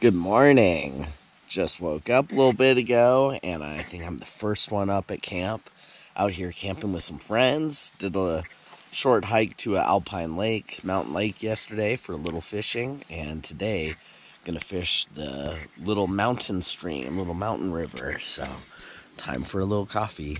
Good morning. Just woke up a little bit ago, and I think I'm the first one up at camp. Out here camping with some friends. Did a short hike to an alpine lake, mountain lake yesterday for a little fishing, and today gonna fish the little mountain stream, little mountain river. So, time for a little coffee.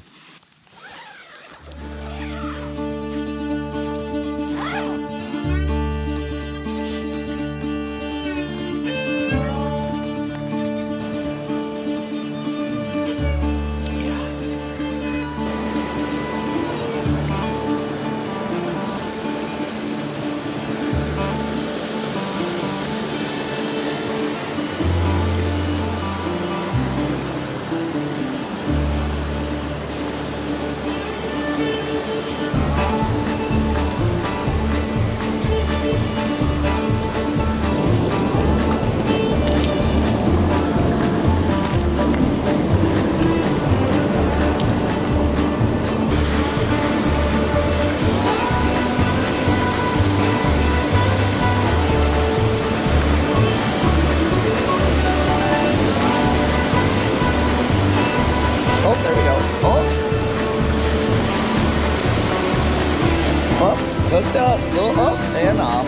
Up, little up and off.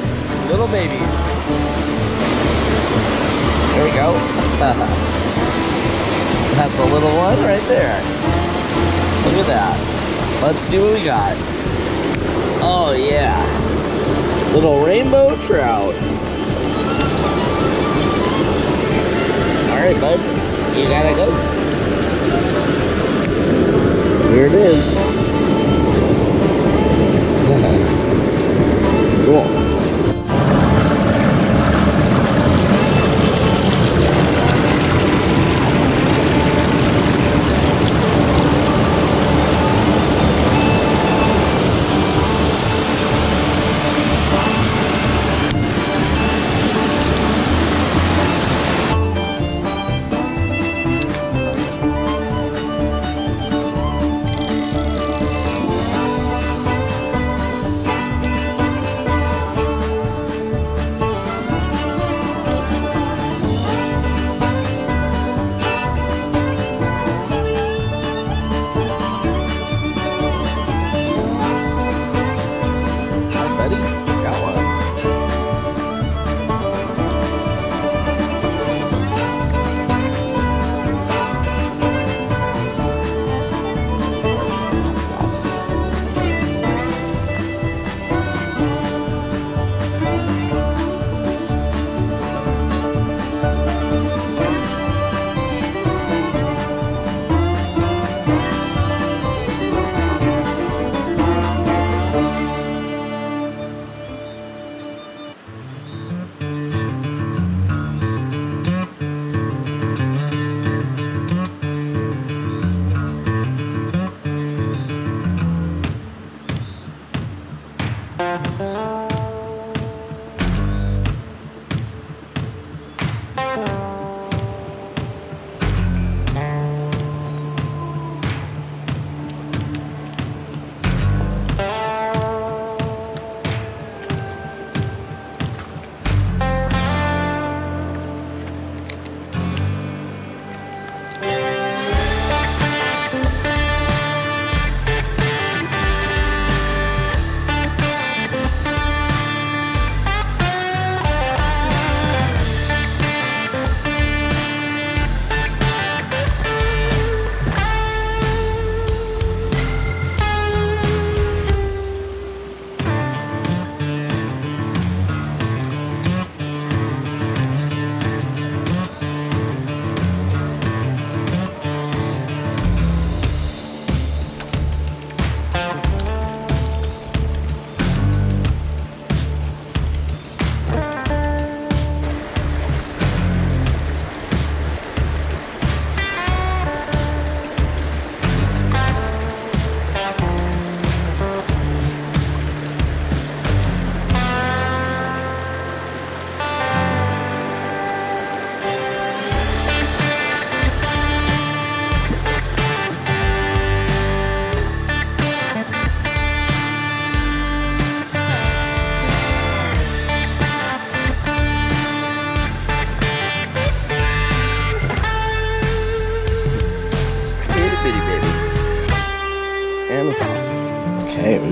Little babies. There we go. That's a little one right there. Look at that. Let's see what we got. Oh, yeah. Little rainbow trout. All right, bud. You gotta go. Here it is.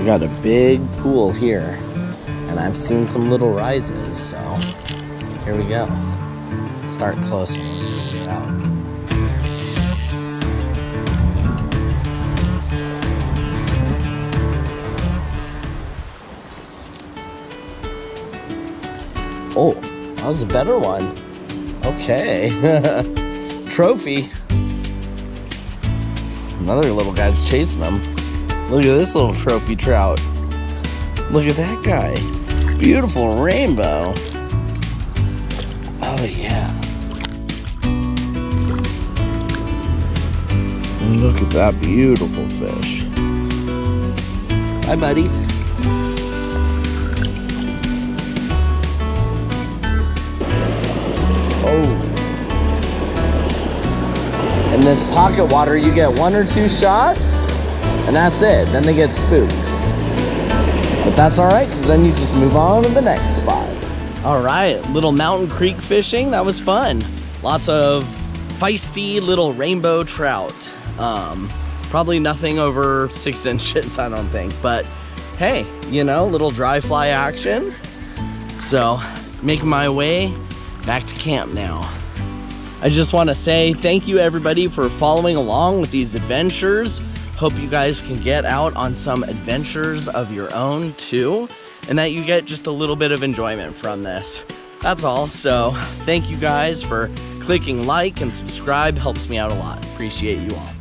Got a big pool here, and I've seen some little rises, so here we go. Start close. Oh, that was a better one. Okay. Trophy. Another little guy's chasing them. Look at this little trophy trout. Look at that guy. Beautiful rainbow. Oh, yeah. Look at that beautiful fish. Hi, buddy. Oh. In this pocket water, you get one or two shots, and that's it. Then they get spooked. But that's all right, because then you just move on to the next spot. All right, little mountain creek fishing. That was fun. Lots of feisty little rainbow trout. Um, probably nothing over six inches, I don't think. But hey, you know, little dry fly action. So, making my way back to camp now. I just want to say thank you everybody for following along with these adventures. Hope you guys can get out on some adventures of your own too, and that you get just a little bit of enjoyment from this. That's all. So, thank you guys for clicking like and subscribe. Helps me out a lot. Appreciate you all.